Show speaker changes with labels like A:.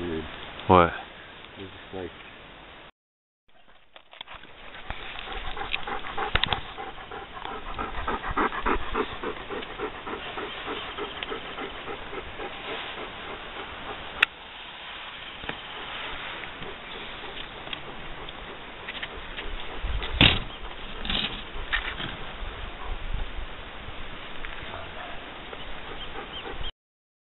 A: weird. What? Like